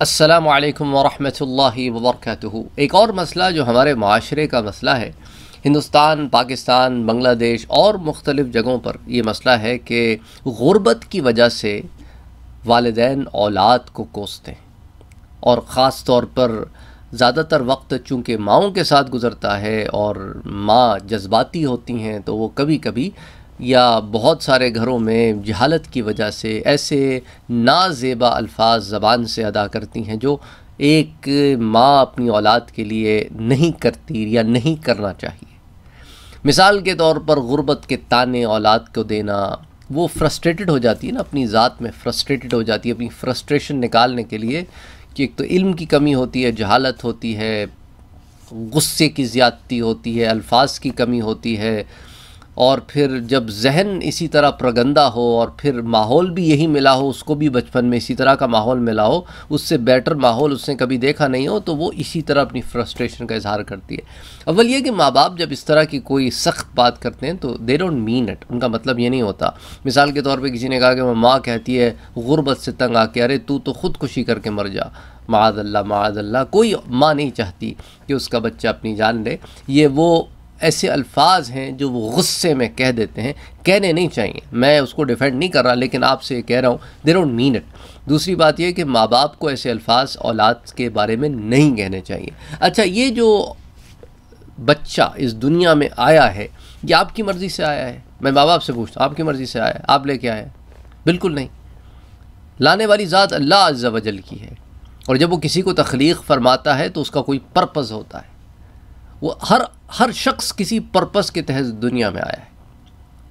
السلام علیکم ورحمۃ اللہ وبرکاتہ۔ ایک اور مسئلہ جو ہمارے معاشرے کا مسئلہ ہے، ہندوستان، پاکستان، بنگلہ دیش اور مختلف جگہوں پر یہ مسئلہ ہے کہ غربت کی وجہ سے والدین اولاد کو کوستے ہیں۔ اور خاص طور پر زیادہ تر وقت چونکہ ماؤں کے ساتھ گزرتا ہے اور ماں جذباتی ہوتی ہیں، تو وہ کبھی کبھی یا بہت سارے گھروں میں جہالت کی وجہ سے ایسے نازیبا الفاظ زبان سے ادا کرتی ہیں جو ایک ماں اپنی اولاد کے لیے نہیں کرتی یا نہیں کرنا چاہیے۔ مثال کے طور پر غربت کے تانے اولاد کو دینا، وہ فرسٹریٹڈ ہو جاتی ہے نا، اپنی ذات میں فرسٹریٹڈ ہو جاتی ہے، اپنی فرسٹریشن نکالنے کے لیے کہ ایک تو علم کی کمی ہوتی ہے، جہالت ہوتی ہے، غصے کی زیادتی ہوتی ہے، الفاظ کی کمی ہوتی ہے اور پھر جب ذہن اسی طرح پرگندہ ہو اور پھر ماحول بھی یہی ملا ہو، اس کو بھی بچپن میں اسی طرح کا ماحول ملا ہو، اس سے بیٹر ماحول اس نے کبھی دیکھا نہیں ہو، تو وہ اسی طرح اپنی فرسٹریشن کا اظہار کرتی ہے۔ اول یہ کہ ماں باپ جب اس طرح کی کوئی سخت بات کرتے ہیں تو they don't mean it in کا مطلب یہ نہیں ہوتا۔ مثال کے طور پہ کسی نے کہا کہ ماں کہتی ہے غربت سے تنگ آ کے، ارے تو تو خود کشی کر کے مر جا۔ معاذ اللہ معاذ اللہ، کوئی ماں نہیں چاہتی کہ اس کا بچہ اپنی جان لے۔ یہ وہ ایسے الفاظ ہیں جو وہ غصے میں کہہ دیتے ہیں، کہنے نہیں چاہیے۔ میں اس کو ڈیفینڈ نہیں کر رہا، لیکن آپ سے یہ کہہ رہا ہوں دے ڈونٹ مین اٹ دوسری بات یہ کہ ماں باپ کو ایسے الفاظ اولاد کے بارے میں نہیں کہنے چاہیے۔ اچھا یہ جو بچہ اس دنیا میں آیا ہے، یہ آپ کی مرضی سے آیا ہے؟ میں ماں باپ سے پوچھتا ہوں، آپ کی مرضی سے آیا ہے؟ آپ لے کے آئے بالکل نہیں۔ لانے والی ذات اللہ عز و جل کی ہے۔ اور جب وہ کسی کو تخلیق فرماتا ہے تو اس کا کوئی پرپز ہوتا ہے۔ وہ ہر ہر شخص کسی پرپس کے تحت دنیا میں آیا ہے۔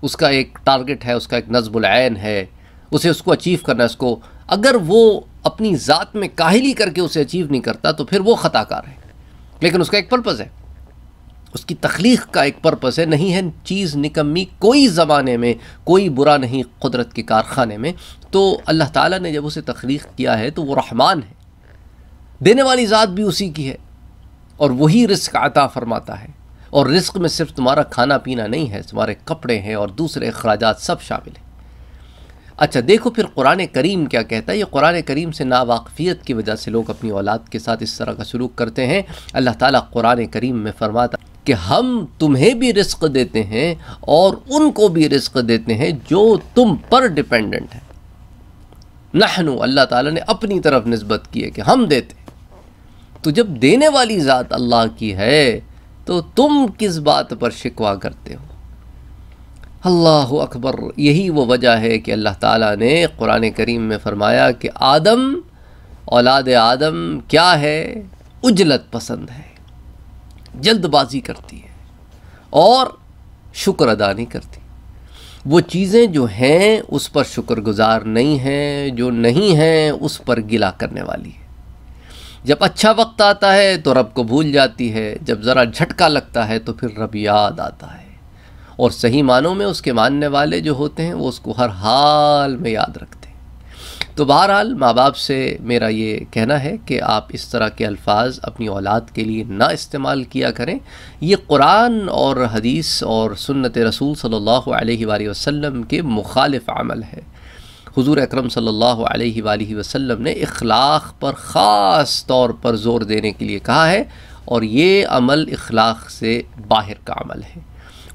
اس کا ایک ٹارگٹ ہے، اس کا ایک نظب العین ہے، اسے اس کو اچیو کرنا ہے، اس کو اگر وہ اپنی ذات میں کاہلی کر کے اسے اچیو نہیں کرتا تو پھر وہ خطا کار ہے۔ لیکن اس کا ایک پرپز ہے۔ اس کی تخلیق کا ایک پرپز ہے۔ نہیں ہے چیز نکمی کوئی زمانے میں، کوئی برا نہیں قدرت کے کارخانے میں۔ تو اللہ تعالیٰ نے جب اسے تخلیق کیا ہے تو وہ رحمان ہے۔ دینے والی ذات بھی اسی کی ہے۔ اور وہی رزق عطا فرماتا ہے۔ اور رزق میں صرف تمہارا کھانا پینا نہیں ہے، تمہارے کپڑے ہیں اور دوسرے اخراجات سب شامل ہیں۔ اچھا دیکھو پھر قرآن کریم کیا کہتا ہے۔ یہ قرآن کریم سے ناواقفیت کی وجہ سے لوگ اپنی اولاد کے ساتھ اس طرح کا سلوک کرتے ہیں۔ اللہ تعالیٰ قرآن کریم میں فرماتا کہ ہم تمہیں بھی رزق دیتے ہیں اور ان کو بھی رزق دیتے ہیں جو تم پر ڈپینڈنٹ ہے نحنو، اللہ تعالیٰ نے اپنی طرف نسبت کی ہے کہ ہم دیتے تو جب دینے والی ذات اللہ کی ہے، تو تم کس بات پر شکوا کرتے ہو؟ اللہ اکبر، یہی وہ وجہ ہے کہ اللہ تعالیٰ نے قرآن کریم میں فرمایا کہ آدم، اولاد آدم کیا ہے؟ اجلت پسند ہے، جلد بازی کرتی ہے اور شکر ادا نہیں کرتی۔ وہ چیزیں جو ہیں، اس پر شکر گزار نہیں ہیں، جو نہیں ہیں، اس پر گلا کرنے والی ہے۔ جب اچھا وقت آتا ہے تو رب کو بھول جاتی ہے، جب ذرا جھٹکا لگتا ہے تو پھر رب یاد آتا ہے۔ اور صحیح معنوں میں اس کے ماننے والے جو ہوتے ہیں، وہ اس کو ہر حال میں یاد رکھتے ہیں۔ تو بہرحال ماں باپ سے میرا یہ کہنا ہے کہ آپ اس طرح کے الفاظ اپنی اولاد کے لیے نہ استعمال کیا کریں۔ یہ قرآن اور حدیث اور سنت رسول صلی اللہ علیہ وآلہ وسلم کے مخالف عمل ہے۔ حضور اکرم صلی اللہ علیہ وآلہ وسلم نے اخلاق پر خاص طور پر زور دینے کے لیے کہا ہے اور یہ عمل اخلاق سے باہر کا عمل ہے۔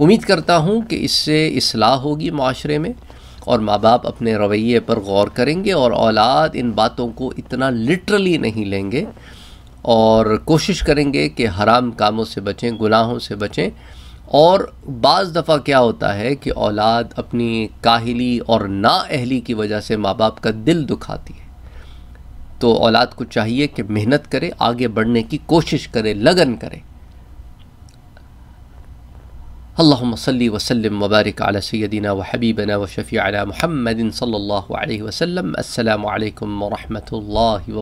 امید کرتا ہوں کہ اس سے اصلاح ہوگی معاشرے میں اور ماں باپ اپنے رویے پر غور کریں گے اور اولاد ان باتوں کو اتنا لٹرلی نہیں لیں گے اور کوشش کریں گے کہ حرام کاموں سے بچیں، گناہوں سے بچیں۔ اور بعض دفعہ کیا ہوتا ہے کہ اولاد اپنی کاہلی اور نا اہلی کی وجہ سے ماں باپ کا دل دکھاتی ہے۔ تو اولاد کو چاہیے کہ محنت کرے، آگے بڑھنے کی کوشش کرے، لگن کرے۔ اللہم صلی وسلم وبارک علی سیدنا و حبیبنا و شفیعنا محمد صلی اللہ علیہ وسلم۔ السلام علیکم ورحمت اللہ وبرکاتہ۔